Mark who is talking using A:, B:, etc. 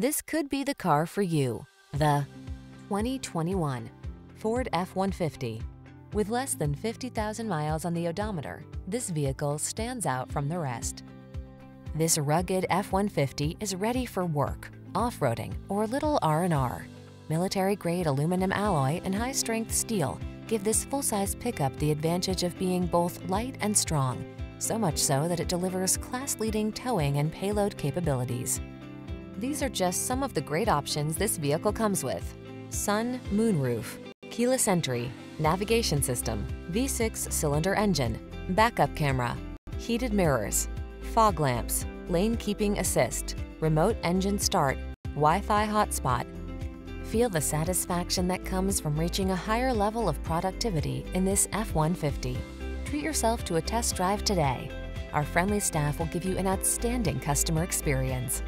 A: This could be the car for you. The 2021 Ford F-150. With less than 50,000 miles on the odometer, this vehicle stands out from the rest. This rugged F-150 is ready for work, off-roading, or little R&R. Military-grade aluminum alloy and high-strength steel give this full-size pickup the advantage of being both light and strong, so much so that it delivers class-leading towing and payload capabilities. These are just some of the great options this vehicle comes with. Sun moonroof, keyless entry, navigation system, V6 cylinder engine, backup camera, heated mirrors, fog lamps, lane keeping assist, remote engine start, Wi-Fi hotspot. Feel the satisfaction that comes from reaching a higher level of productivity in this F-150. Treat yourself to a test drive today. Our friendly staff will give you an outstanding customer experience.